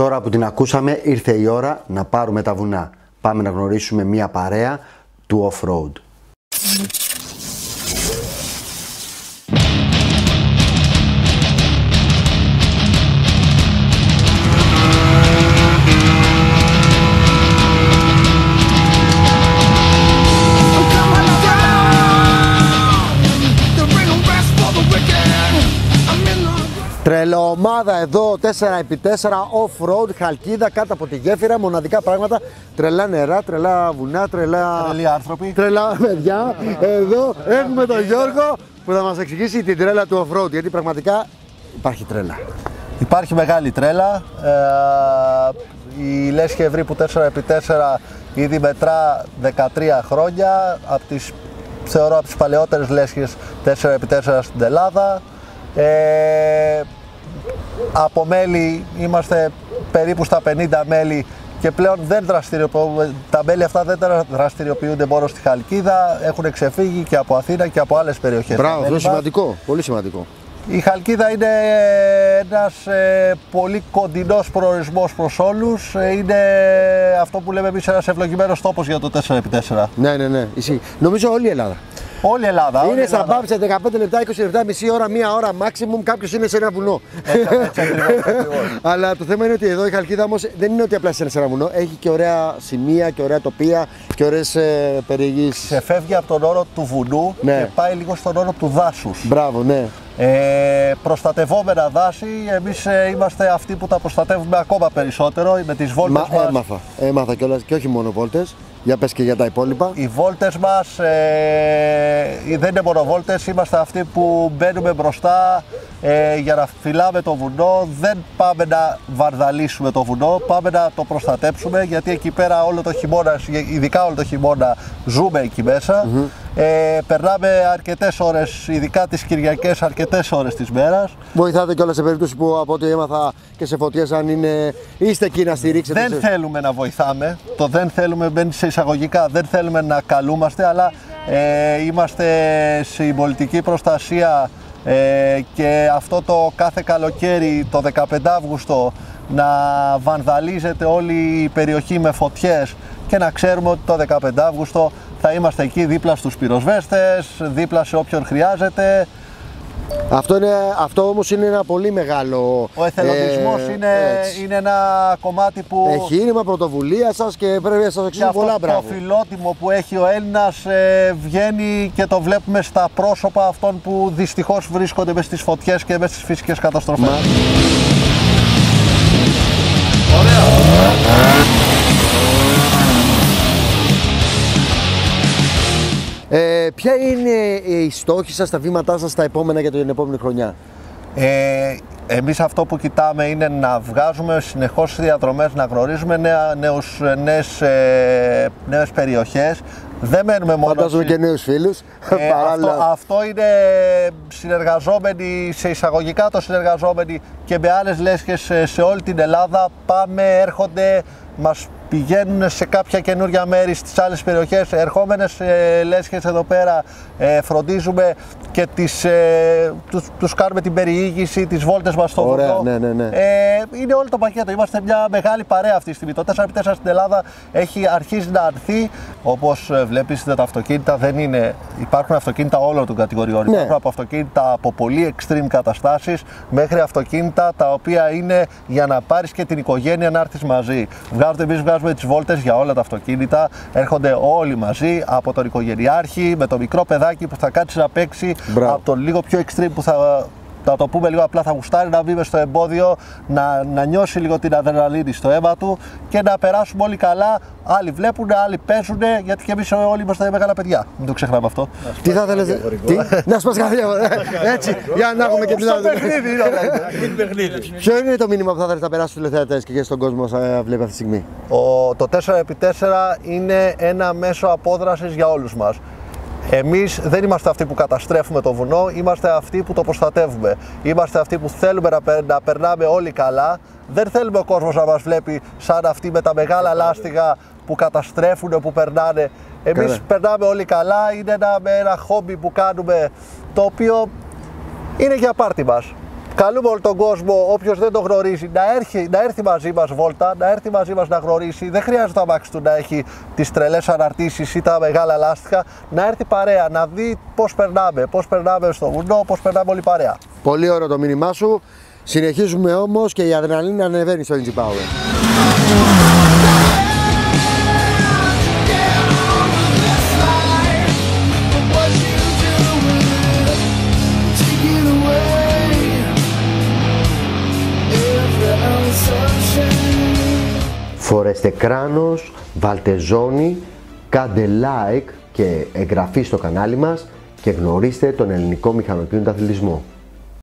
Τώρα που την ακούσαμε ήρθε η ώρα να πάρουμε τα βουνά. Πάμε να γνωρίσουμε μία παρέα του off-road. Τρελομάδα εδώ 4x4 off-road, χαλκίδα κάτω από τη γέφυρα, μοναδικά πράγματα. Τρελά νερά, τρελά βουνά, τρελά. Τρελοί άνθρωποι. Τρελά παιδιά. εδώ έχουμε τον Γιώργο που θα μας εξηγήσει την τρέλα του off-road. Γιατί πραγματικά υπάρχει τρέλα. Υπάρχει μεγάλη τρέλα. Ε, η Λέσχη Ευρύπου 4x4 ήδη μετρά 13 χρόνια. Από τις, θεωρώ από τις παλαιότερες λέσχες 4x4 στην Ελλάδα. Ε, από μέλη είμαστε περίπου στα 50 μέλη και πλέον δεν δραστηριοποιούνται, τα μέλη αυτά δεν δραστηριοποιούνται μόνο στη Χαλκίδα, έχουν ξεφύγει και από Αθήνα και από άλλες περιοχές. Μπράβο, αυτό σημαντικό, πολύ σημαντικό. Η Χαλκίδα είναι ένας ε, πολύ κοντινός προορισμός προς όλους. Ε, είναι αυτό που λέμε εμείς ένας ευλογημένος τόπος για το 4x4. Ναι, ναι, ναι. Ισχύει. Νομίζω όλη η Ελλάδα. Όλη η Ελλάδα. Είναι στα μπάμψε 15 λεπτά, 20 λεπτά, μισή ώρα, μία ώρα maximum. Κάποιος είναι σε ένα βουνό. Έτσι ακριβώς, Αλλά το θέμα είναι ότι εδώ η Χαλκίδα όμως δεν είναι ότι απλά είναι σε ένα βουνό. Έχει και ωραία σημεία και ωραία τοπία και ωραίες ε, περιηγήσει. Ξεφεύγει από τον όρο του βουνού Ναι. και πάει λίγο στον όρο του δάσους. Μπράβο, ναι. Ε, προστατευόμενα δάση, εμείς ε, είμαστε αυτοί που τα προστατεύουμε ακόμα περισσότερο με τις βόλτες Μα μας. έμαθα. Έμαθα κιόλας και όχι μόνο βόλτες. Για πες και για τα υπόλοιπα. Οι βόλτες μας ε, δεν είναι μόνο βόλτες, είμαστε αυτοί που μπαίνουμε μπροστά ε, για να φυλάμε το βουνό. Δεν πάμε να βαρδαλίσουμε το βουνό, πάμε να το προστατέψουμε γιατί εκεί πέρα όλο το χειμώνα, ειδικά όλο το χειμώνα, ζούμε εκεί μέσα. Ε, περνάμε αρκετές ώρες, ειδικά τις Κυριακές, αρκετές ώρες της μέρας. Βοηθάτε κιόλας σε περίπτωση που από ό,τι έμαθα και σε φωτιές, αν είναι. είστε εκεί να στηρίξετε. Δεν σε- θέλουμε να βοηθάμε, το δεν θέλουμε μπαίνει σε εισαγωγικά, δεν θέλουμε να καλούμαστε, αλλά ε, είμαστε στην πολιτική προστασία ε, και αυτό το κάθε καλοκαίρι, το 15 Αύγουστο, να βανδαλίζεται όλη η περιοχή με φωτιές και να ξέρουμε ότι το 15 Αύγουστο θα είμαστε εκεί δίπλα στους πυροσβέστες, δίπλα σε όποιον χρειάζεται. Αυτό, είναι, αυτό όμως είναι ένα πολύ μεγάλο. Ο εθελοντισμός ε, είναι, έτσι. είναι ένα κομμάτι που... Εγχείρημα, πρωτοβουλία σας και πρέπει να σας Και αξίζει αυτό πολλά το μπράβο. φιλότιμο που έχει ο Έλληνας ε, βγαίνει και το βλέπουμε στα πρόσωπα αυτών που δυστυχώς βρίσκονται μέσα στις φωτιές και μέσα στις φυσικές καταστροφές. Μα- ποια είναι η στόχη σας, τα βήματά σας, τα επόμενα για την επόμενη χρονιά; Ε, εμείς αυτό που κοιτάμε είναι να βγάζουμε συνεχώς διαδρομές, να γνωρίζουμε νέα, νέους, νέες, ε, νέες περιοχές. Δεν μένουμε μόνο Φαντάζομαι στη- και νέους φίλους. Ε, παράλληλα. αυτό, αυτό είναι συνεργαζόμενοι, σε εισαγωγικά το συνεργαζόμενοι και με άλλες λέσχες σε, σε όλη την Ελλάδα. Πάμε, έρχονται, μας πηγαίνουν σε κάποια καινούργια μέρη στις άλλες περιοχές. Ερχόμενες ε, λέσχες εδώ πέρα ε, φροντίζουμε και τις, ε, τους, τους κάνουμε την περιήγηση, τις βόλτες μας στο Ωραία, βουνό. ναι, ναι, ναι. Ε, είναι όλο το πακέτο. Είμαστε μια μεγάλη παρέα αυτή τη στιγμή. Το 4x4 στην Ελλάδα έχει αρχίσει να αρθεί. Όπως βλέπεις, τα αυτοκίνητα δεν είναι. Υπάρχουν αυτοκίνητα όλων των κατηγοριών. Ναι. Υπάρχουν από αυτοκίνητα από πολύ extreme καταστάσεις μέχρι αυτοκίνητα τα οποία είναι για να πάρεις και την οικογένεια να έρθεις μαζί. Βγάζουμε, εμείς βγάζουμε τις βόλτες για όλα τα αυτοκίνητα. Έρχονται όλοι μαζί από τον οικογενειάρχη με το μικρό παιδάκι που θα κάτσει να παίξει. Μπράβο. Από τον λίγο πιο extreme που θα να το πούμε λίγο απλά, θα γουστάρει να μπει μες στο εμπόδιο, να, να νιώσει λίγο την αδρεναλίνη στο αίμα του και να περάσουμε όλοι καλά. Άλλοι βλέπουν, άλλοι παίζουν, γιατί και εμείς όλοι είμαστε μεγάλα παιδιά. Μην το ξεχνάμε αυτό. Τι θα θέλετε; Τι, να σπάς κάτι διαφορετικό. Έτσι, για να έχουμε και την άλλη. Ποιο είναι το μήνυμα που θα θέλετε να περάσει στους τηλεθεατές και στον κόσμο που σας βλέπει αυτή τη στιγμή; Ο, το 4x4 είναι ένα μέσο απόδρασης για όλους μας. Εμείς δεν είμαστε αυτοί που καταστρέφουμε το βουνό, είμαστε αυτοί που το προστατεύουμε. Είμαστε αυτοί που θέλουμε να, περ- να περνάμε όλοι καλά. Δεν θέλουμε ο κόσμος να μας βλέπει σαν αυτοί με τα μεγάλα λάστιγα που καταστρέφουν, που περνάνε. Εμείς Καλά. περνάμε όλοι καλά, είναι ένα, ένα χόμπι που κάνουμε το οποίο είναι για πάρτι μας. Καλούμε όλο τον κόσμο, όποιος δεν το γνωρίζει, να έρθει, να έρθει μαζί μας βόλτα, να έρθει μαζί μας να γνωρίσει. Δεν χρειάζεται το αμάξι του να έχει τις τρελές αναρτήσεις ή τα μεγάλα λάστιχα. Να έρθει παρέα, να δει πώς περνάμε, πώς περνάμε στο βουνό, πώς περνάμε όλοι παρέα. Πολύ ωραίο το μήνυμά σου. Συνεχίζουμε όμως και η αδρεναλίνη ανεβαίνει στο Energy Power. Φορέστε κράνος, βάλτε ζώνη, κάντε like και εγγραφή στο κανάλι μας και γνωρίστε τον ελληνικό μηχανοκίνητο αθλητισμό.